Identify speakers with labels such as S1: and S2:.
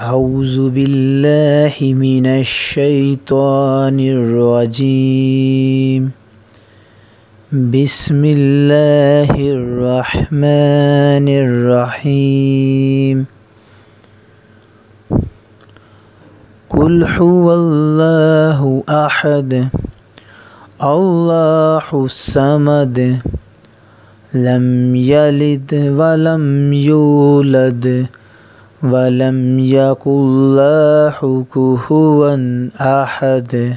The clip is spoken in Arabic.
S1: أعوذ بالله من الشيطان الرجيم. بسم الله الرحمن الرحيم. قل هو الله أحد الله الصمد لم يلد ولم يولد. ولم يكن له كفوا أحد.